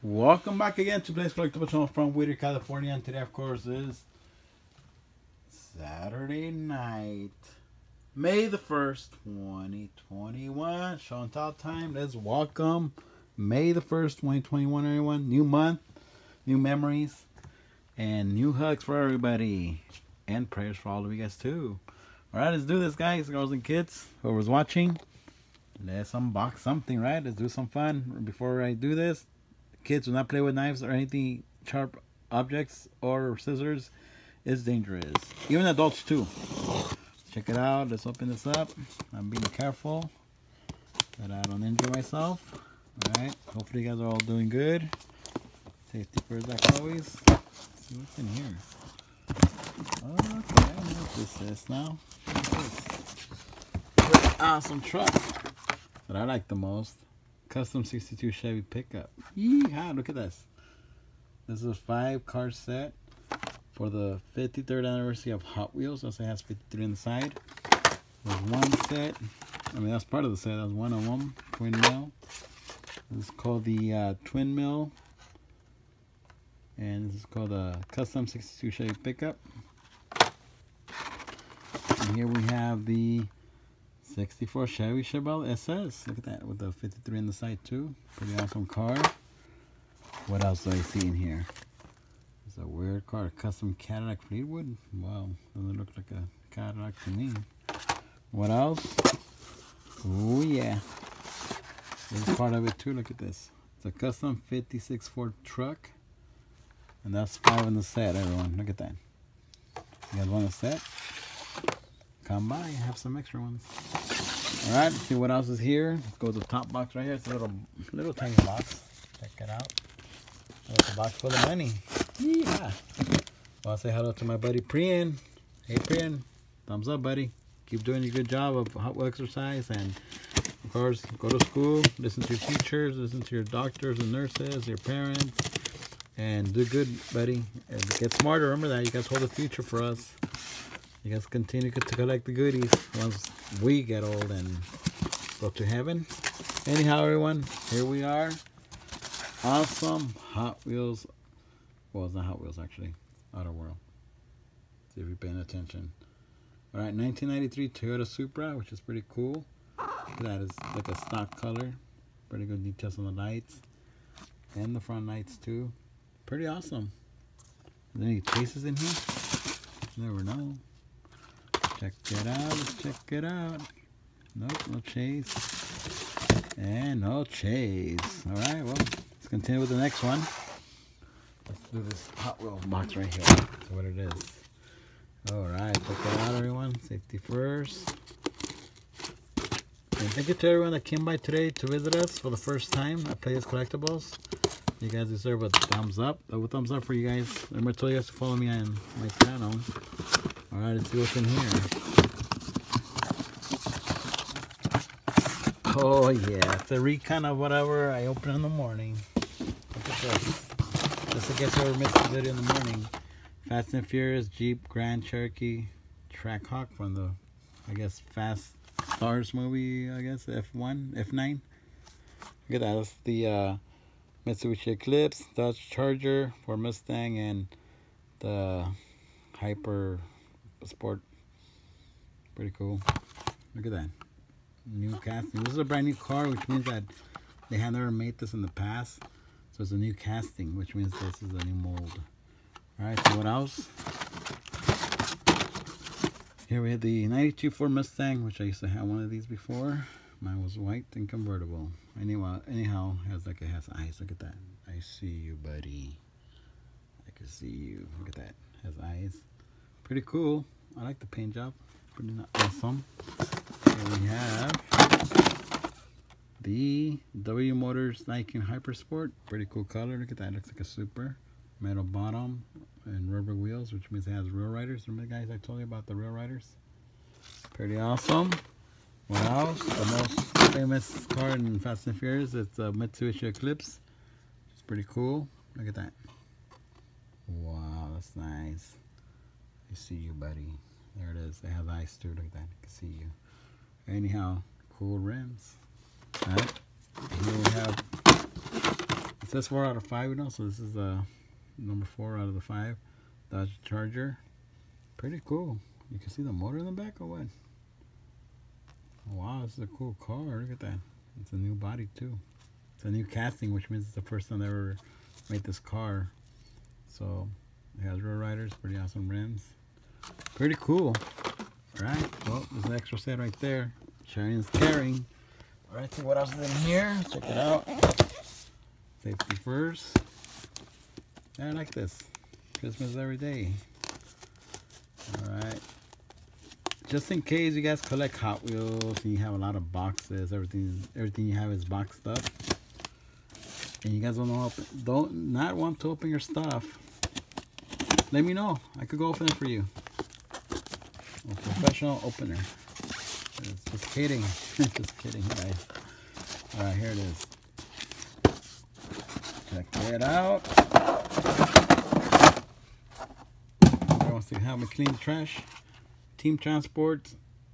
Welcome back again to Playdays Collectible Channel from Whittier, California. And today, of course, is Saturday night, May the 1st, 2021. Show and tell time. Let's welcome May the 1st, 2021, everyone. New month, new memories, and new hugs for everybody. And prayers for all of you guys, too. All right, let's do this, guys, girls and kids. Whoever's watching, let's unbox something, right? Let's do some fun. Before I do this, kids do not play with knives or anything sharp objects or scissors. It's dangerous. Even adults too. Check it out. Let's open this up. I'm being careful that I don't injure myself. Alright. Hopefully you guys are all doing good. Safety first like always. Let's see what's in here. Okay, I know what this is now. This? Awesome truck that I like the most. Custom 62 Chevy pickup. Yeehaw, look at this. This is a five car set for the 53rd anniversary of Hot Wheels. Also has 53 on the side. There's one set. I mean, that's part of the set. That's one of them. Twin mill. This is called the uh, Twin Mill. And this is called a Custom 62 Chevy pickup. And here we have the 64 Chevy Chevelle SS. Look at that with the 53 on the side too. Pretty awesome car. What else do I see in here? It's a weird car, a custom Cadillac Fleetwood. Wow, doesn't look like a Cadillac to me. What else? Oh yeah. This is part of it too. Look at this. It's a custom 56 Ford truck. And that's five in the set, everyone. Look at that. You guys want a set? Come by, I have some extra ones. Alright, see what else is here. Let's go to the top box right here. It's a little little tiny box. Check it out. It's a box full of money. Yeah. Well, I'll say hello to my buddy Priyan. Hey Priyan, thumbs up buddy. Keep doing your good job of hot exercise and of course go to school, listen to your teachers, listen to your doctors and nurses, your parents, and do good buddy. And get smarter. Remember that you guys hold the future for us. You guys continue to collect the goodies once we get old and go to heaven. Anyhow, everyone, here we are. Awesome Hot Wheels. Well, it's not Hot Wheels, actually. Auto World. See if you're paying attention. All right, 1993 Toyota Supra, which is pretty cool. That is like a stock color. Pretty good details on the lights. And the front lights, too. Pretty awesome. There any chases in here? Never know. Check it out. Check it out. Nope, no chase. And no chase. Alright, well, let's continue with the next one. Let's do this Hot Wheels box right here. That's what it is. Alright, check it out, everyone. Safety first. And thank you to everyone that came by today to visit us for the first time at Playdays Collectibles. You guys deserve a thumbs up. A thumbs up for you guys. Remember, I told you guys to follow me on my channel. Alright, let's see what's in here. Oh yeah, it's a recon of whatever I open in the morning. Look at this. Just in case you ever a video in the morning. Fast and Furious Jeep Grand Cherokee Trackhawk from the, I guess, Fast Stars movie, I guess, F1, F9. Look at that, that's the uh, Mitsubishi Eclipse, Dodge Charger for Mustang, and the Hyper Sport. Pretty cool. Look at that. New casting. This is a brand new car, which means that they have never made this in the past. So it's a new casting, which means this is a new mold. Alright, so what else? Here we have the 92 Ford Mustang, which I used to have one of these before. Mine was white and convertible. Anyhow, anyhow, has like it has eyes. Look at that. I see you, buddy. I can see you. Look at that. Has eyes. Pretty cool. I like the paint job. Pretty awesome. Here we have the W Motors Lykan Hyper Sport. Pretty cool color. Look at that. Looks like a super. Metal bottom and rubber wheels, which means it has real riders. Remember guys I told you about the real riders? Pretty awesome. What else? The most famous car in Fast and Furious. It's a Mitsubishi Eclipse. It's pretty cool. Look at that. Wow, that's nice. I see you, buddy. There it is. It has eyes too. At that. I can see you. Anyhow, cool rims. Alright. Here we have It says four out of five, you know, so this is uh, number four out of the five. Dodge Charger. Pretty cool. You can see the motor in the back or what? Wow, this is a cool car. Look at that. It's a new body too. It's a new casting, which means it's the first time they ever made this car. So it has rear riders, pretty awesome rims. Pretty cool. Alright, well, there's an extra set right there. Sharon's carrying. Alright, see what else is in here. Check it out. Safety first. I like this. Christmas every day. Alright. Just in case you guys collect Hot Wheels and you have a lot of boxes, everything everything you have is boxed up. And you guys don't know don't not want to open your stuff. Let me know. I could go open it for you. A professional opener. It's Just kidding. Just kidding, guys. Alright, here it is. Check it out. Everyone wants to help me clean trash. Team Transport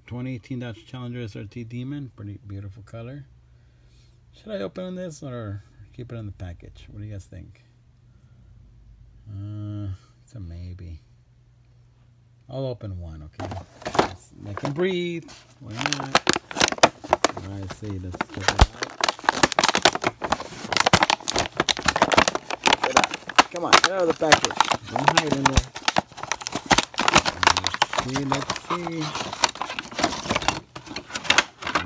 2018 Dodge Challenger SRT Demon. Pretty beautiful color. Should I open this or keep it in the package? What do you guys think? Uh, it's a maybe. I'll open one, okay? Let's make him breathe. Why not? Alright, see, let's check it out. Come on, get out of the package. Don't hide in there see, let's see.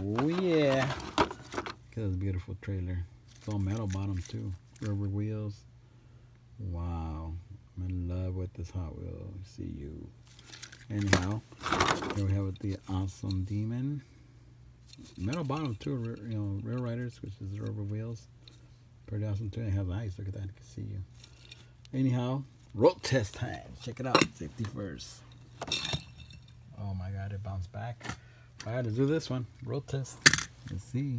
Oh yeah. Look at this beautiful trailer. It's all metal bottom too. Rubber wheels. Wow. I'm in love with this Hot Wheel. See you. Anyhow, here we have the awesome Demon. Metal bottom too, you know, Real Riders, which is rubber wheels. Pretty awesome too. It has eyes. Look at that. I can see you. Anyhow, road test time. Check it out. Safety first. Oh my god, it bounced back. I had to do this one. Road test. Let's see.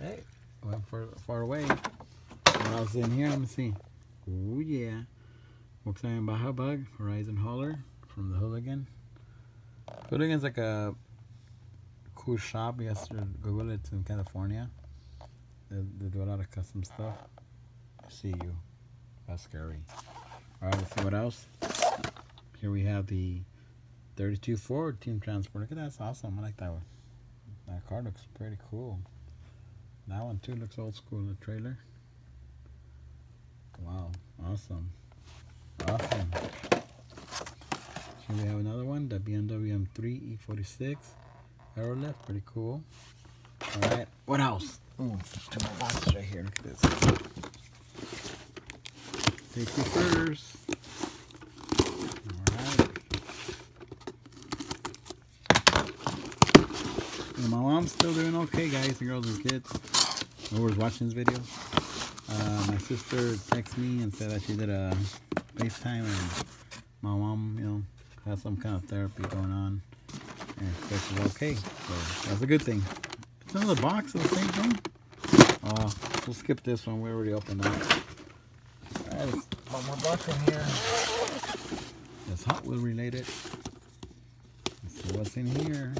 Hey, went far, far away. What else in here? Let me see. Oh yeah. Volkswagen Baja Bug, Horizon Hauler from the Hoonigan. Hoonigan's like a cool shop. You Google it. It's in California. They, they do a lot of custom stuff. See you. That's scary. Alright, let's see what else. Here we have the 32 Ford Team Transport. Look at that, that's awesome. I like that one. That car looks pretty cool. That one too looks old school, the trailer. Wow, awesome. Awesome. Here we have another one, the BMW M3 E46 Aerolift, pretty cool. Alright, what else? Ooh, two more boxes right here, look at this. Safety first. my mom's still doing okay, guys and girls and kids. Whoever's watching this video. Uh, my sister texted me and said that she did a FaceTime and my mom, you know, has some kind of therapy going on. And she's okay. So that's a good thing. It's another box of the same thing. Oh, we'll skip this one. We already opened that. Alright, one more box in here. It's Hot Wheel related. Let's see what's in here.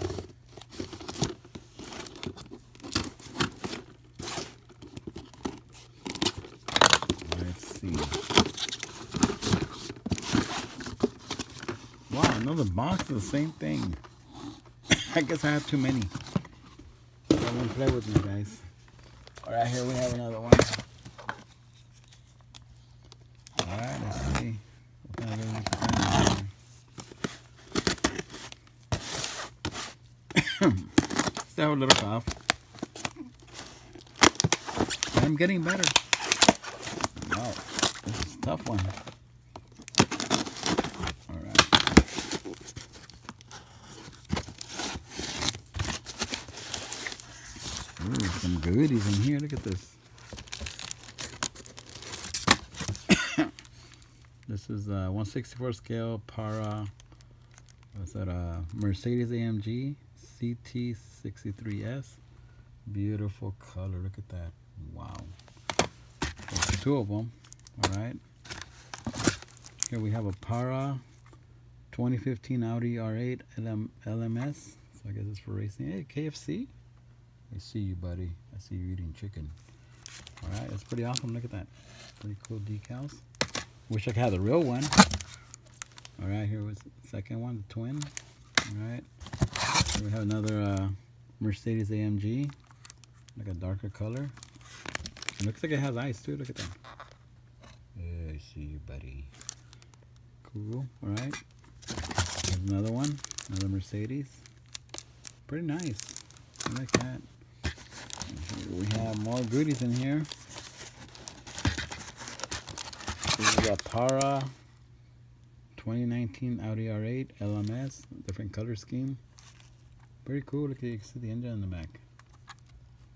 Another box of the same thing. I guess I have too many. I won't play with me, guys. Alright, here we have another one. Alright, let's see. Still a little cough. I'm getting better. Wow, this is a tough one. some goodies in here. Look at this. this is a 164 scale Para. What's that? Uh, a Mercedes AMG GT63S. Beautiful color. Look at that. Wow. There's two of them. All right. Here we have a Para 2015 Audi R8 LM, LMS. So I guess it's for racing. Hey, KFC. I see you, buddy. I see you eating chicken. All right, That's pretty awesome. Look at that. Pretty cool decals. Wish I could have the real one. All right, here was the second one, the twin. All right. Here we have another uh, Mercedes AMG. Like a darker color. It looks like it has ice too. Look at that. Yeah, I see you, buddy. Cool. All right. Here's another one. Another Mercedes. Pretty nice. I like that. We have more goodies in here. This is a Para 2019 Audi R8 LMS, different color scheme. Pretty cool. Look, you can see the engine in the back.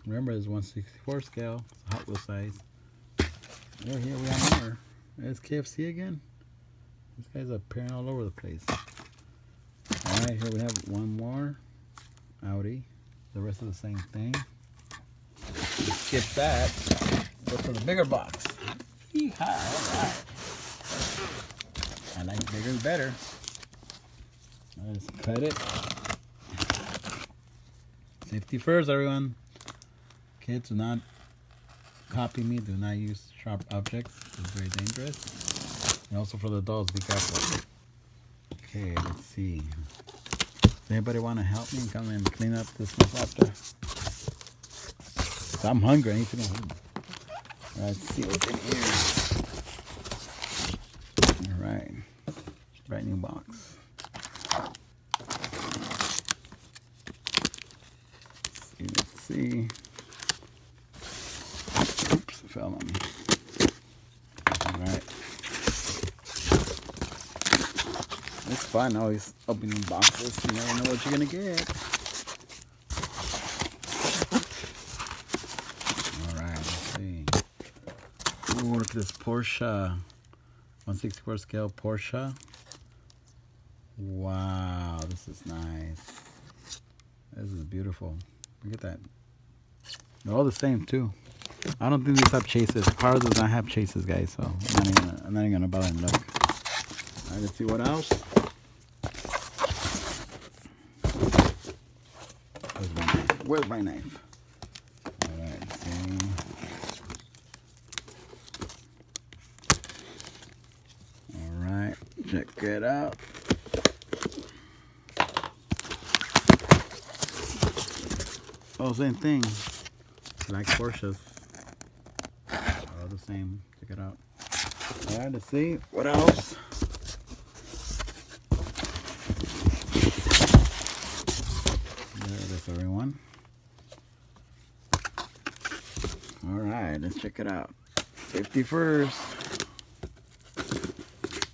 Remember, it's 164 scale, it's Hot Wheel size. There, here we have more. It's KFC again. This guy's appearing all over the place. Alright, here we have one more Audi. The rest of the same thing. Skip that. Go for the bigger box. Yeehaw. I like bigger and better. Let's cut it. Safety first, everyone. Kids, do not copy me. Do not use sharp objects. It's very dangerous. And also for the adults, be careful. Okay, let's see. Does anybody want to help me come and clean up this mess after? So I'm hungry. I need to go home. Let's see what's in here. All right. Brand new box. Let's see. Oops, it fell on me. All right. It's fun always opening boxes. You never know what you're gonna get. All right, let's see. Look at this Porsche. 164 scale Porsche. Wow, this is nice. This is beautiful. Look at that. They're all the same too. I don't think these have chases. Cars does not have chases, guys. So I'm not even gonna, I'm not even gonna bother and look. All right, let's see what else. Where's my knife? Where's my knife? All right, let's see. All right, check it out. Oh, same thing. Like Porsches. All the same. Check it out. Alright, let's see. What else? There it is, everyone. Alright, let's check it out. Safety first.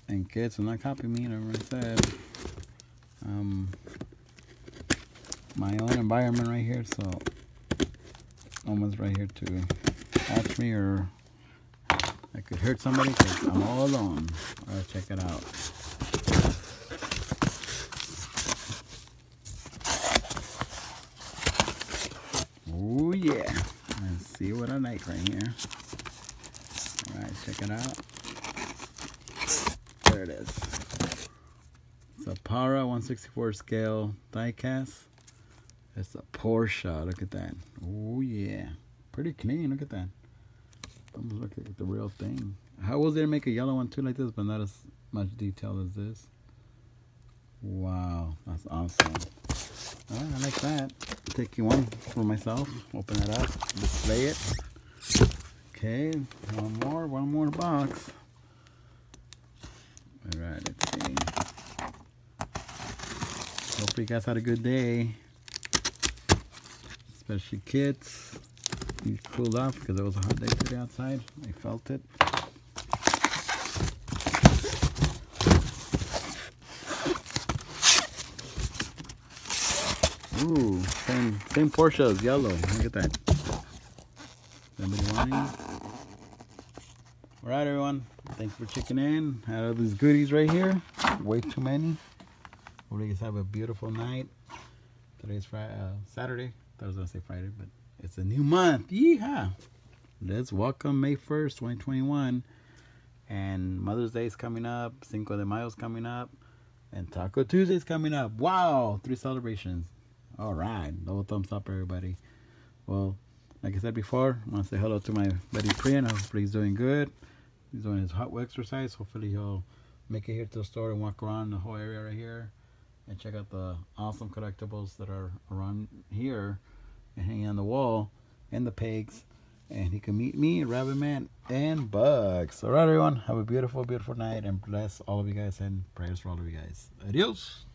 And kids, do not copy me, like I said. Um, my own environment right here, so one's right here to catch me or I could hurt somebody because I'm all alone. Alright, check it out. Oh yeah. Let's see what I like right here. Alright, check it out. There it is. It's a Para 164 scale diecast. It's a Porsche. Look at that. Oh yeah, pretty clean. Look at that. Almost look like the real thing. How was to make a yellow one too like this, but not as much detail as this? Wow, that's awesome. I like that. Take you one for myself. Open it up. Display it. Okay, one more. One more box. All right, let's see. Hopefully you guys had a good day especially kids. You cooled off because it was a hot day today outside. I felt it. Ooh, same same Porsche as yellow. Look at that. Somebody wanting? All right, everyone. Thanks for checking in. Had all these goodies right here. Way too many. Hope you guys have a beautiful night. Today's Friday, uh, Saturday. I was gonna say Friday, but it's a new month. Yeehaw! Let's welcome May 1st, 2021. And Mother's Day is coming up, Cinco de Mayo is coming up, and Taco Tuesday is coming up. Wow! Three celebrations. All right. Double thumbs up, everybody. Well, like I said before, I want to say hello to my buddy Priyan. Hopefully he's doing good. He's doing his hot exercise. Hopefully he'll make it here to the store and walk around the whole area right here and check out the awesome collectibles that are around here and hanging on the wall and the pegs. And he can meet me, Rabbit Man, and Bugs. Alright everyone, have a beautiful, beautiful night and bless all of you guys and prayers for all of you guys. Adios.